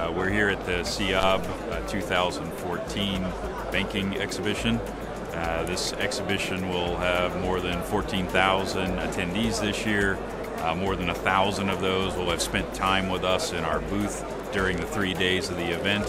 Uh, we're here at the CIAB uh, 2014 Banking Exhibition. Uh, this exhibition will have more than 14,000 attendees this year. Uh, more than a thousand of those will have spent time with us in our booth during the three days of the event.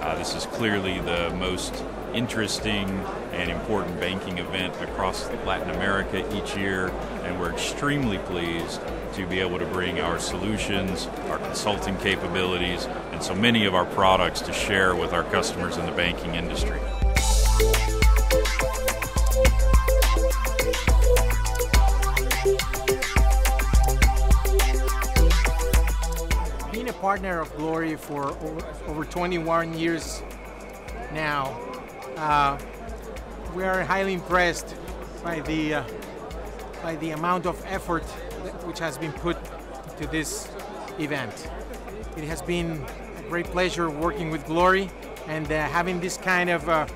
Uh, this is clearly the most interesting and important banking event across Latin America each year, and we're extremely pleased to be able to bring our solutions, our consulting capabilities, and so many of our products to share with our customers in the banking industry. A partner of Glory for over, over 21 years now, uh, we are highly impressed by the uh, by the amount of effort which has been put to this event. It has been a great pleasure working with Glory and uh, having this kind of uh,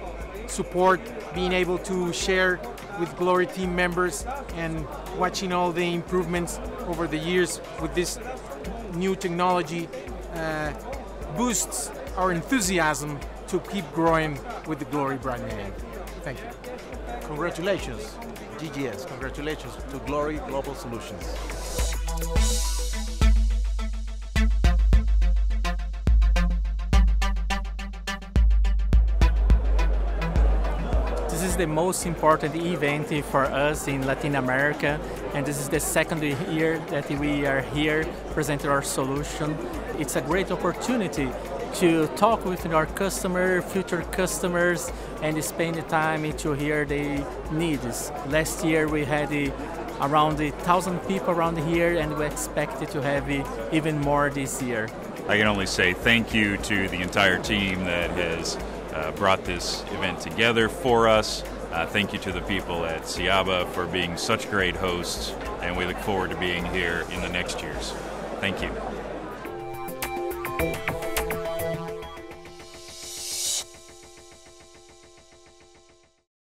support, being able to share with Glory team members and watching all the improvements over the years with this new technology uh, boosts our enthusiasm to keep growing with the Glory brand name. Thank you. Congratulations, GGS. Congratulations to Glory Global Solutions. Is the most important event for us in Latin America, and this is the second year that we are here presenting our solution. It's a great opportunity to talk with our customer, future customers, and spend the time to hear their needs. Last year we had uh, around a thousand people around here, and we expect to have uh, even more this year. I can only say thank you to the entire team that has uh, brought this event together for us. Uh, thank you to the people at CIABA for being such great hosts, and we look forward to being here in the next years. Thank you.